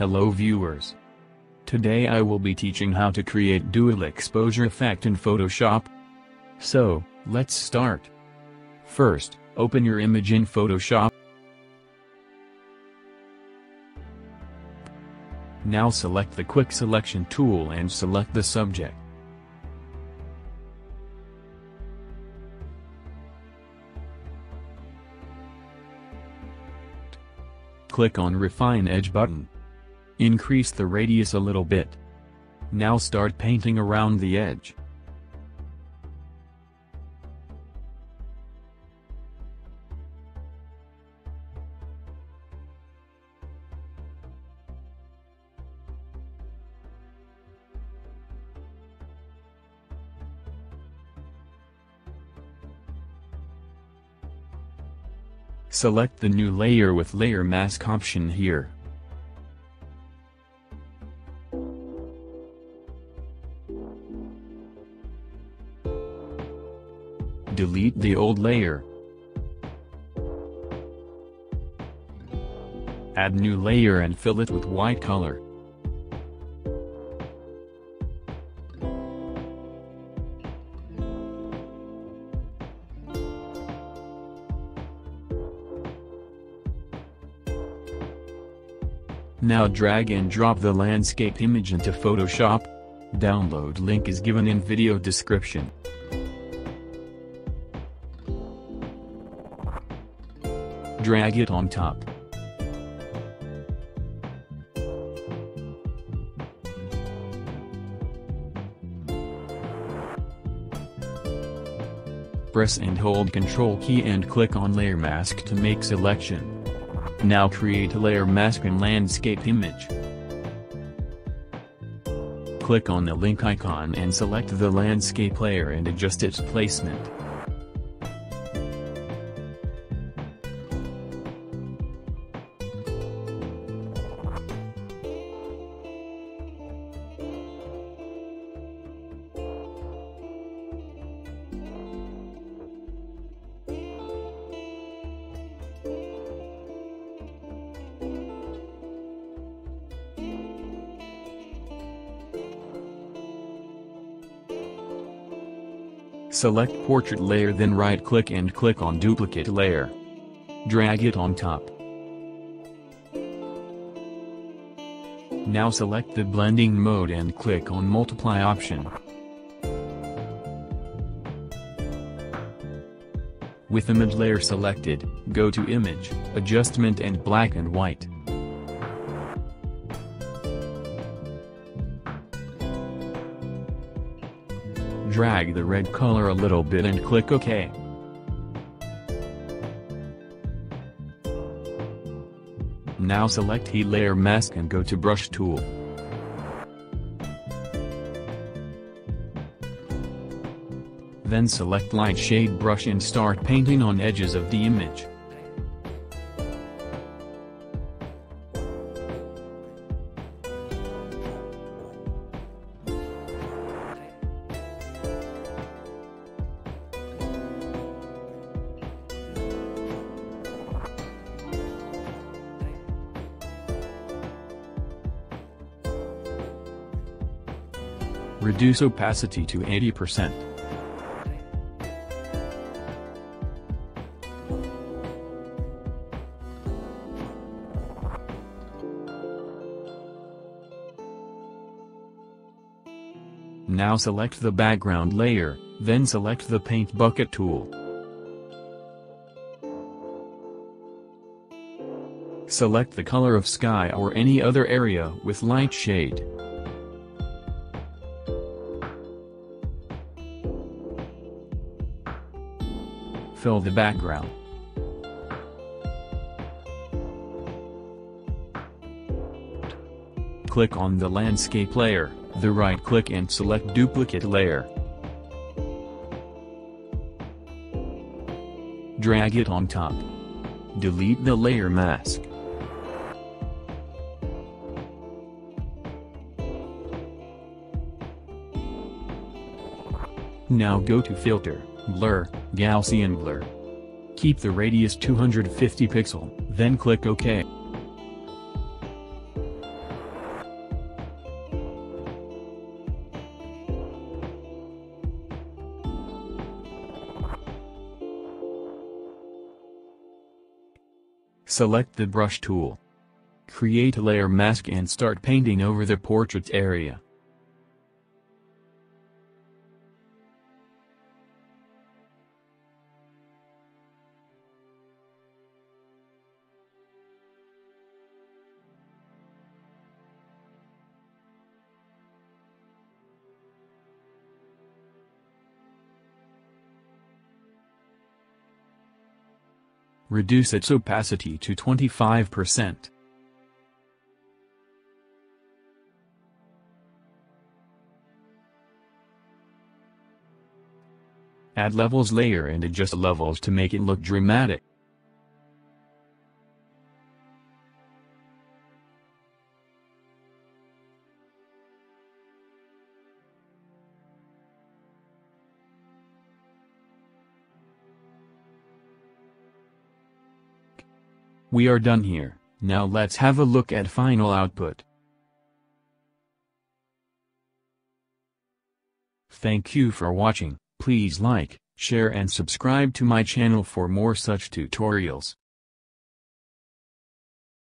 Hello viewers. Today I will be teaching how to create dual exposure effect in Photoshop. So, let's start. First, open your image in Photoshop. Now select the quick selection tool and select the subject. Click on Refine Edge button. Increase the radius a little bit. Now start painting around the edge. Select the new layer with layer mask option here. Delete the old layer. Add new layer and fill it with white color. Now drag and drop the landscape image into Photoshop. Download link is given in video description. Drag it on top. Press and hold Ctrl key and click on Layer Mask to make selection. Now create a layer mask and landscape image. Click on the link icon and select the landscape layer and adjust its placement. Select portrait layer then right click and click on duplicate layer. Drag it on top. Now select the blending mode and click on multiply option. With the image layer selected, go to image, adjustment and black and white. Drag the red color a little bit and click OK. Now select Heat Layer Mask and go to Brush tool. Then select Light Shade Brush and start painting on edges of the image. Reduce opacity to 80%. Now select the background layer, then select the paint bucket tool. Select the color of sky or any other area with light shade. Fill the background. Click on the landscape layer, the right click and select duplicate layer. Drag it on top. Delete the layer mask. Now go to Filter, Blur, Gaussian blur. Keep the radius 250 pixel, then click OK. Select the brush tool. Create a layer mask and start painting over the portrait area. Reduce its opacity to 25%. Add levels layer and adjust levels to make it look dramatic. We are done here, now let's have a look at final output. Thank you for watching, please like, share and subscribe to my channel for more such tutorials.